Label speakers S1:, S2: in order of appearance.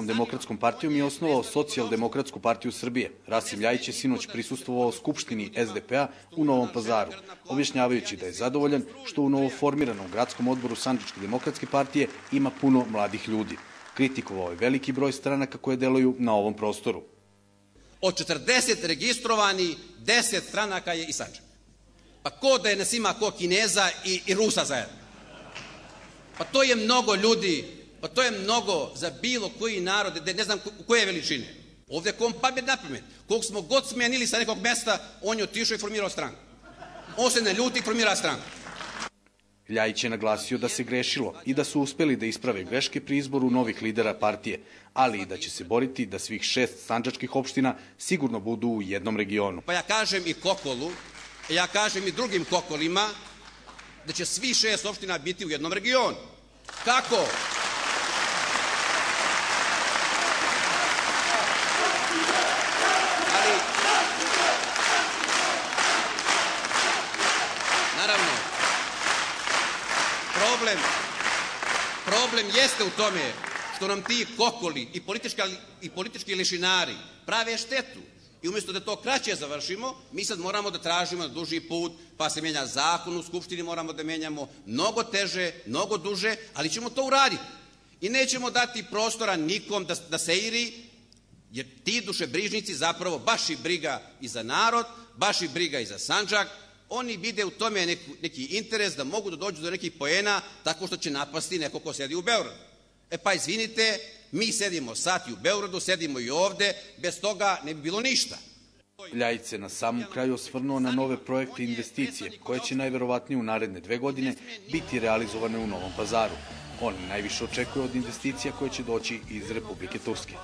S1: Srpskom demokratskom partijom i osnovao Socijaldemokratsku partiju Srbije. Rasim Ljajić je sinoć prisustvovao Skupštini SDP-a u Novom pazaru, objašnjavajući da je zadovoljan što u novoformiranom gradskom odboru Sanđačke demokratske partije ima puno mladih ljudi. Kritikovao je veliki broj stranaka koje deluju na ovom prostoru.
S2: Od 40 registrovani, 10 stranaka je i Sanđak. Pa ko da je nas ima ko Kineza i, i Rusa zajedno? Pa to je mnogo ljudi, pa to je mnogo za bilo koji narod, da ne znam koje veličine. Ovde kom pamet na pamet. Kog smo god smenili sa nekog mesta, on je otišao i formirao stranku. On se ne ljuti i formira stranku.
S1: Ljajić je naglasio da se grešilo i da su uspeli da isprave greške pri izboru novih lidera partije, ali i da će se boriti da svih šest sanđačkih opština sigurno budu u jednom regionu.
S2: Pa ja kažem i Kokolu, ja kažem i drugim Kokolima, da će svi šest opština biti u jednom regionu. Kako? Ali, naravno, problem, problem jeste u tome što nam ti kokoli i, politička, i politički lešinari prave štetu. I umjesto da to kraće završimo, mi sad moramo da tražimo duži put, pa se menja zakon u Skupštini, moramo da menjamo mnogo teže, mnogo duže, ali ćemo to uraditi. I nećemo dati prostora nikom da, da se iri, jer ti dušebrižnici zapravo baš i briga i za narod, baš i briga i za Sanđak, oni vide u tome neki, neki interes da mogu da dođu do nekih poena tako što će napasti neko ko sedi u Beogradu. E pa izvinite, mi sedimo sad i u Beogradu, sedimo i ovde, bez toga ne bi bilo ništa.
S1: Ljajić se na samom kraju osvrnuo na nove projekte i investicije, koje će najverovatnije u naredne dve godine biti realizovane u Novom pazaru. On najviše očekuje od investicija koje će doći iz Republike Turske.